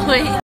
会